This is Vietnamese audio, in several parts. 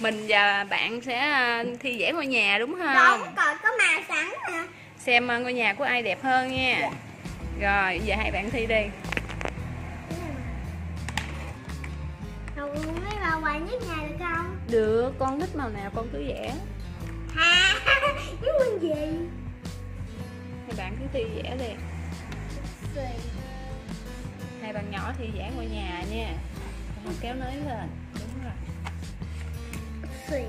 mình và bạn sẽ à, thi vẽ ngôi nhà đúng không? Đúng, còn có màu sẵn nè xem à, ngôi nhà của ai đẹp hơn nha. Rồi giờ hai bạn thi đi. Không mấy màu hoài nhất nhà được không? được con thích màu nào con cứ vẽ. Ha, cái quân gì? hai bạn cứ thi vẽ đi. Hai bạn nhỏ thi vẽ ngôi nhà nha. Con kéo nới lên. Đúng rồi Xì.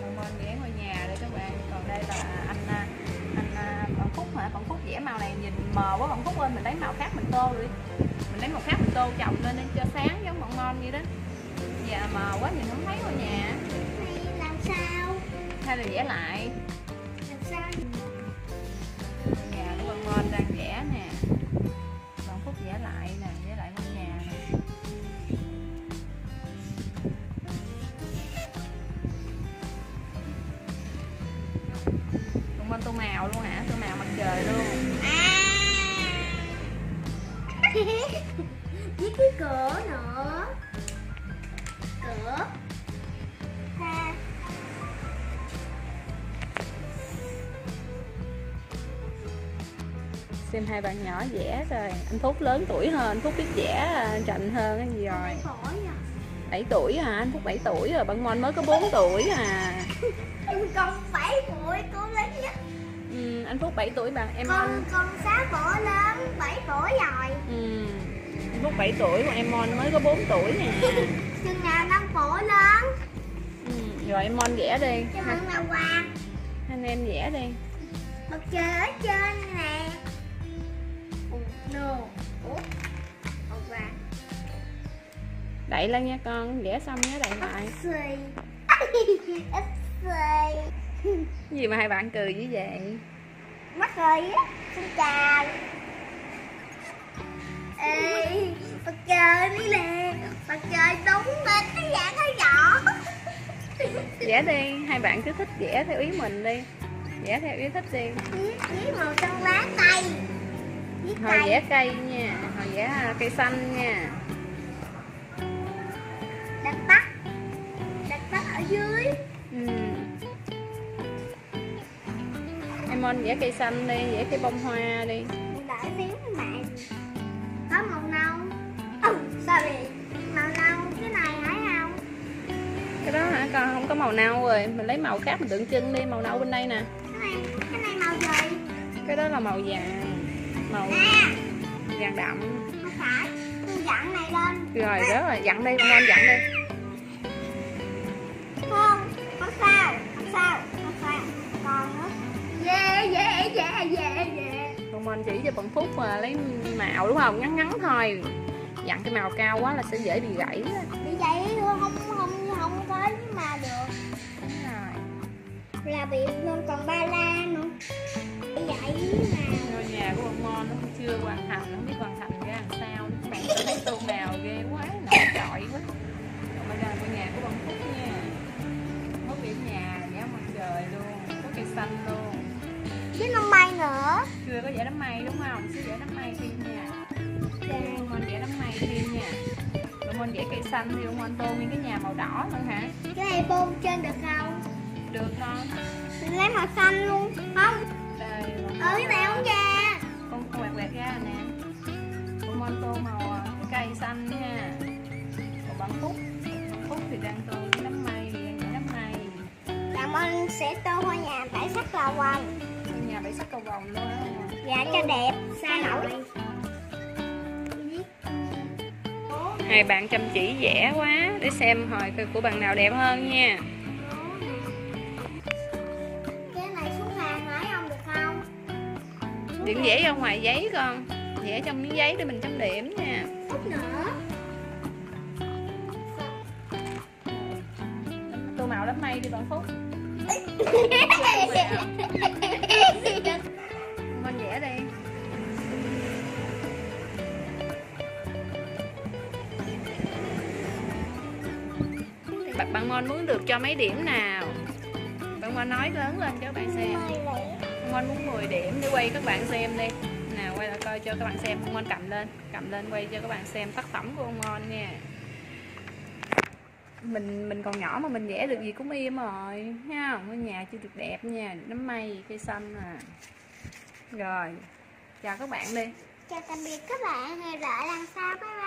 Con con vẽ ngôi nhà đây các bạn. Còn đây là anh à, anh à, bạn phúc hả? Bạn phúc vẽ màu này nhìn mờ quá. Bạn phúc ơi mình lấy màu khác mình tô đi. Mình lấy màu khác mình tô chồng lên để cho sáng giống bọn ngon vậy đó. Dạ mờ quá nhìn không thấy ngôi nhà. Này làm sao? hay là vẽ lại con con tô màu luôn hả tô màu mặt trời luôn À. Với cái cửa nữa. Cửa. Ha. xem hai bạn nhỏ vẽ rồi anh phúc lớn tuổi hơn anh phúc biết vẽ à, chậm hơn cái gì rồi. 7 tuổi hả anh phúc 7 tuổi rồi bạn mon mới có 4 tuổi à con 7 tuổi cô lớn nhất. ừ, anh phúc 7 tuổi bạn em Con mon con 6 tuổi lớn 7 tuổi rồi. ừ. anh phúc 7 tuổi còn em mon mới có 4 tuổi nè Chừng nào 5 tuổi lớn. ừ. rồi em mon vẽ đi hai, mượn là quà. anh em vẽ đi Mặt trời ở trên nè. Ủa, no. Ủa. Đậy lên nha con vẽ xong nhớ đậy lại gì mà hai bạn cười như vậy Mắt rồi á. Xin chào. Ê, mặt trời đi nè. Mặt trời đúng lên cái dạng hơi nhỏ. vẽ đi hai bạn cứ thích vẽ theo ý mình đi vẽ theo ý thích đi viết màu trong lá cây. Hồi vẽ cây nha hồi vẽ à, cây xanh nha đặt tắt đặt tắt ở dưới. Ừ. em mon vẽ cây xanh đi vẽ cây bông hoa đi. Đợi xíu mẹ. Có màu nâu. Ừ, sorry. Màu nâu cái này phải không cái đó hả con? Không có màu nâu rồi. Mình lấy màu khác mình tượng trưng đi. Màu nâu bên đây nè. Cái này cái này màu gì? Cái đó là màu vàng. Màu à. vàng đậm. Phải dặn này lên. Rồi đó rồi. Dặn đi con dặn đi sao không sao không sao còn nữa yeah yeah yeah yeah yeah mon chỉ cho bạn phúc mà lấy màu đúng không? Ngắn ngắn thôi. Dặn cái màu cao quá là sẽ dễ bị gãy bị không không không không có mà được. Đúng rồi. Là bị đám mây đúng không? Sẽ vẽ đám mây thêm nha ông Mon vẽ đám mây thêm nha ông Mon vẽ cây xanh thì Mon tô nguyên cái nhà màu đỏ luôn hả? Cái này bông trên được không? Được con. Mình lấy màu xanh luôn. Không. Đây ở cái này không ra con quẹt quẹt ra nè. Con mon tô màu à, cây xanh nha. Còn bạn phúc. Phúc thì đang tô cái đám mây đám mây cảm ơn sẽ tô hoa nhà bảy sắc vòng Ngôi nhà bảy sắc cầu vồng luôn. á dạ cho đẹp xa nổi. Hai bạn chăm chỉ vẽ quá để xem hồi của bạn nào đẹp hơn nha. Đừng vẽ ra ngoài giấy con vẽ trong miếng giấy để mình chấm điểm nha. Phút nữa. Tô màu đám mây đi bạn phúc bạn bạn ngon muốn được cho mấy điểm nào? Bạn ngon nói lớn lên cho các bạn xem. Mày muốn 10 điểm để quay các bạn xem đi. Nào, quay lại coi cho các bạn xem. Ông cầm lên cầm lên quay cho các bạn xem tác phẩm của ông Ngon nha. Mình mình còn nhỏ mà mình vẽ được gì cũng im rồi ha ngôi nhà chưa được đẹp nha nấm mây, cây xanh à rồi, chào các bạn đi. Chào tạm biệt các bạn, hẹn lại lần sau, bye bye.